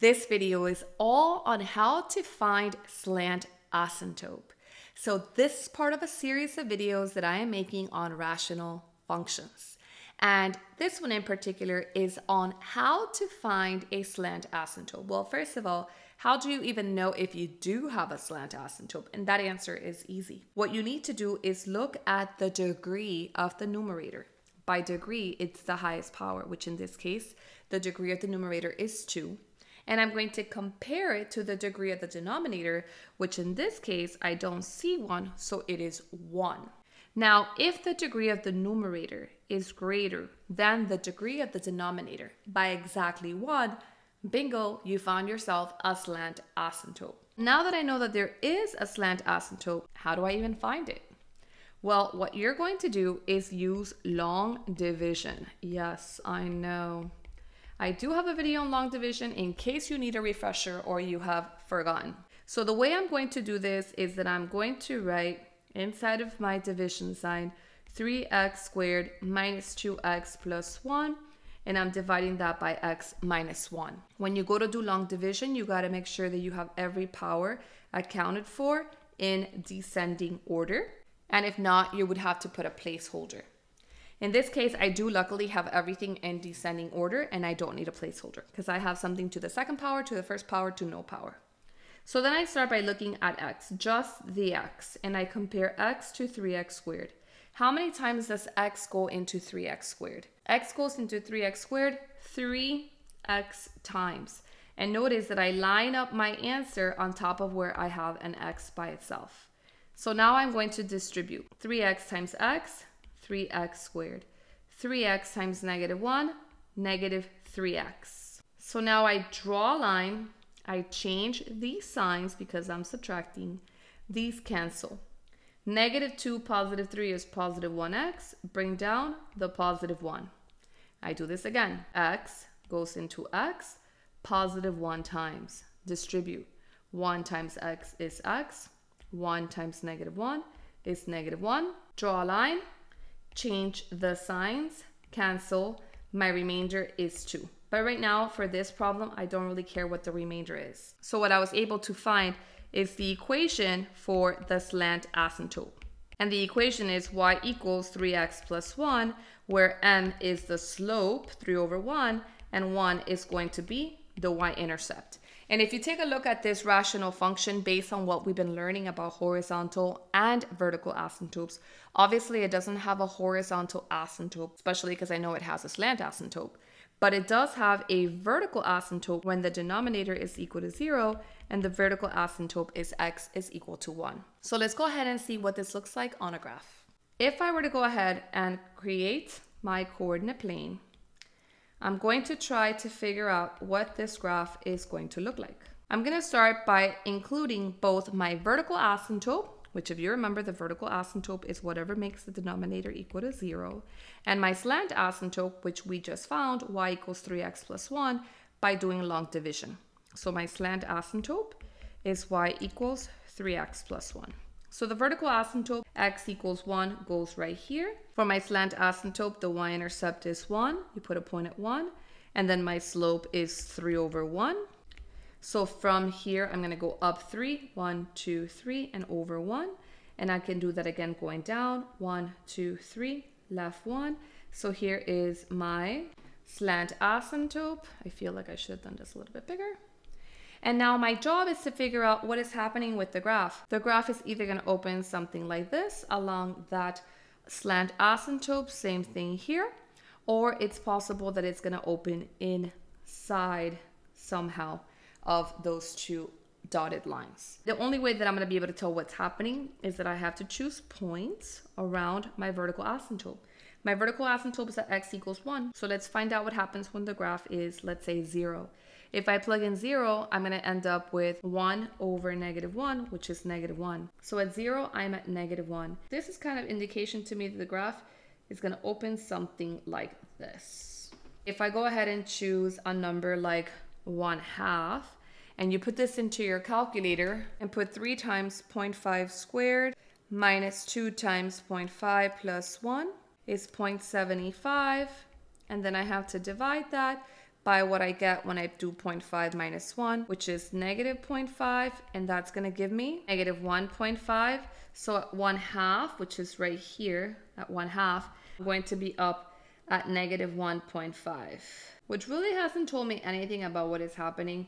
This video is all on how to find slant asymptote. So this is part of a series of videos that I am making on rational functions. And this one in particular is on how to find a slant asymptote. Well, first of all, how do you even know if you do have a slant asymptote? And that answer is easy. What you need to do is look at the degree of the numerator. By degree, it's the highest power, which in this case, the degree of the numerator is 2 and I'm going to compare it to the degree of the denominator, which in this case, I don't see one, so it is 1. Now, if the degree of the numerator is greater than the degree of the denominator by exactly 1, bingo, you found yourself a slant asymptote. Now that I know that there is a slant asymptote, how do I even find it? Well, what you're going to do is use long division. Yes, I know. I do have a video on long division in case you need a refresher or you have forgotten. So the way I'm going to do this is that I'm going to write inside of my division sign 3x squared minus 2x plus 1 and I'm dividing that by x minus 1. When you go to do long division, you got to make sure that you have every power accounted for in descending order. And if not, you would have to put a placeholder. In this case, I do luckily have everything in descending order and I don't need a placeholder because I have something to the second power, to the first power, to no power. So then I start by looking at x, just the x, and I compare x to 3x squared. How many times does x go into 3x squared? x goes into 3x squared 3x times. And notice that I line up my answer on top of where I have an x by itself. So now I'm going to distribute 3x times x 3x squared. 3x times negative 1, negative 3x. So now I draw a line. I change these signs because I'm subtracting. These cancel. Negative 2, positive 3 is positive 1x. Bring down the positive 1. I do this again. x goes into x, positive 1 times. Distribute. 1 times x is x. 1 times negative 1 is negative 1. Draw a line change the signs, cancel, my remainder is 2. But right now, for this problem, I don't really care what the remainder is. So what I was able to find is the equation for the slant asymptote. And the equation is y equals 3x plus 1, where m is the slope, 3 over 1, and 1 is going to be the y-intercept. And if you take a look at this rational function based on what we've been learning about horizontal and vertical asymptotes, obviously it doesn't have a horizontal asymptote, especially because I know it has a slant asymptote. But it does have a vertical asymptote when the denominator is equal to zero and the vertical asymptote is x is equal to one. So let's go ahead and see what this looks like on a graph. If I were to go ahead and create my coordinate plane, I'm going to try to figure out what this graph is going to look like. I'm going to start by including both my vertical asymptote, which if you remember, the vertical asymptote is whatever makes the denominator equal to zero, and my slant asymptote, which we just found, y equals 3x plus 1, by doing long division. So my slant asymptote is y equals 3x plus 1. So the vertical asymptote, x equals 1, goes right here. For my slant asymptote, the y-intercept is 1. You put a point at 1. And then my slope is 3 over 1. So from here, I'm going to go up 3, 1, 2, 3, and over 1. And I can do that again going down, 1, 2, 3, left 1. So here is my slant asymptote. I feel like I should have done this a little bit bigger. And now my job is to figure out what is happening with the graph. The graph is either going to open something like this along that slant asymptote, same thing here, or it's possible that it's going to open inside somehow of those two dotted lines. The only way that I'm going to be able to tell what's happening is that I have to choose points around my vertical asymptote. My vertical asymptote is at x equals 1. So let's find out what happens when the graph is, let's say, 0. If I plug in 0, I'm going to end up with 1 over negative 1, which is negative 1. So at 0, I'm at negative 1. This is kind of indication to me that the graph is going to open something like this. If I go ahead and choose a number like 1 half, and you put this into your calculator and put 3 times 0.5 squared minus 2 times 0.5 plus 1 is 0.75. And then I have to divide that by what I get when I do 0.5 minus 1, which is negative 0.5, and that's going to give me negative 1.5. So at 1 half, which is right here at 1 half, I'm going to be up at negative 1.5, which really hasn't told me anything about what is happening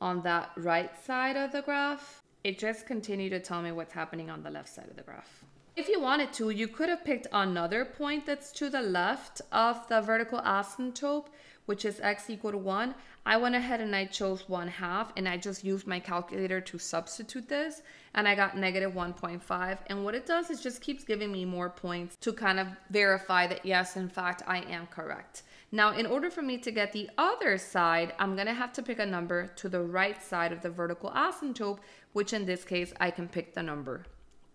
on that right side of the graph. It just continued to tell me what's happening on the left side of the graph. If you wanted to, you could have picked another point that's to the left of the vertical asymptote which is x equal to 1, I went ahead and I chose 1 half and I just used my calculator to substitute this and I got negative 1.5. And what it does is just keeps giving me more points to kind of verify that yes, in fact, I am correct. Now, in order for me to get the other side, I'm gonna have to pick a number to the right side of the vertical asymptote, which in this case, I can pick the number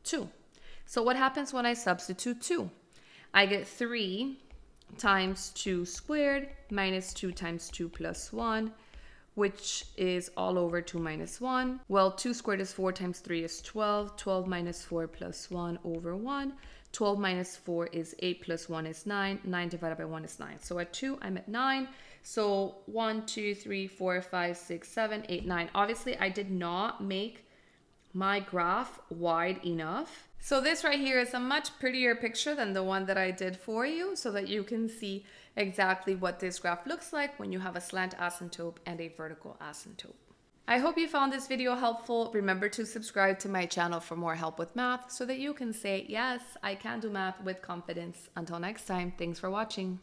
2. So what happens when I substitute 2? I get 3 times 2 squared minus 2 times 2 plus 1, which is all over 2 minus 1. Well, 2 squared is 4 times 3 is 12. 12 minus 4 plus 1 over 1. 12 minus 4 is 8 plus 1 is 9. 9 divided by 1 is 9. So at 2, I'm at 9. So 1, 2, 3, 4, 5, 6, 7, 8, 9. Obviously, I did not make my graph wide enough. So this right here is a much prettier picture than the one that I did for you so that you can see exactly what this graph looks like when you have a slant asymptote and a vertical asymptote. I hope you found this video helpful. Remember to subscribe to my channel for more help with math so that you can say, yes, I can do math with confidence. Until next time, thanks for watching.